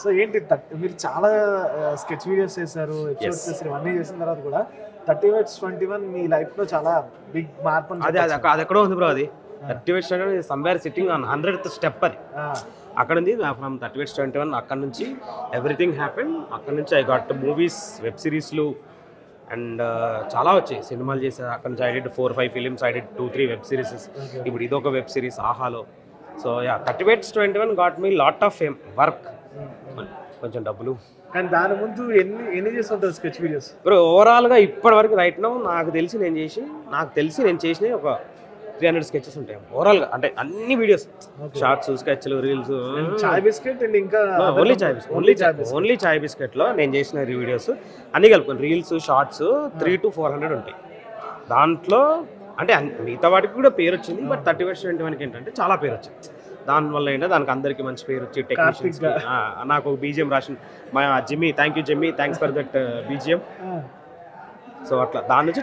So ఏంటి మీరు చాలా స్కెచ్ వీడియోస్ చేశారు ఎపిసోడ్స్. చేశారు ఇవన్నీ చేసిన తర్వాత కూడా థర్టీ వర్డ్స్ ట్వంటీ వన్ మీ లైఫ్లో చాలా బిగ్ మార్పు అదే అది. అది ఎక్కడో ఉంది బ్రో అది. Thirty weights twenty somewhere sitting on hundred step అది. అక్కడ ఉంది from thirty weights twenty one అక్కడ నుంచి ఎవ్రీథింగ్ హ్యాపెన్ అక్కడ నుంచి ఐ గాట్ మూవీస్ వెబ్ సిరీస్లు అండ్ చాలా వచ్చాయి. సినిమాలు చేసా అక్కడ నుంచి I did four five films I did two three web series Okay. ఇప్పుడు ఇదొక వెబ్ సిరీస్ ఆహాలో. So ya thirty weights twenty one got me lot of fame work కొంచెం డబ్బులు. కానీ దాని ముందు ఎన్ని ఎన్ని చేస్తుంటారు స్కెచ్ వీడియోస్? ఇప్పుడు ఓవరాల్గా ఇప్పటి వరకు రైట్ నో నాకు తెలిసి నేను చేసి నాకు తెలిసి నేను చేసిన ఒక త్రీ హండ్రెడ్ స్కెచెస్ ఉంటాయి. ఓవరాల్గా అంటే అన్ని వీడియోస్. షార్ట్స్ స్కెచ్లు రీల్స్ చాయ్ బిస్కెట్ అండ్ ఇంకా only Chai biscuit. Only Chai only Chai బిస్కెట్లో నేను చేసిన వీడియోస్ అన్ని కలుపుకొని reels shorts three to four hundred ఉంటాయి. దాంట్లో అంటే మిగతా వాటికి కూడా పేరు వచ్చింది బట్ థర్టీ వర్స్ ట్వంటీ వన్కి ఏంటంటే చాలా పేరు వచ్చింది. దానివల్ల ఏంటంటే దానికి అందరికీ మంచి పేరు వచ్చి టెక్నీషియన్స్ నాకు ఒక బీజిఎం రాసిన మా Jimmy thank you Jimmy thanks for that BGM so అట్లా. దాని నుంచి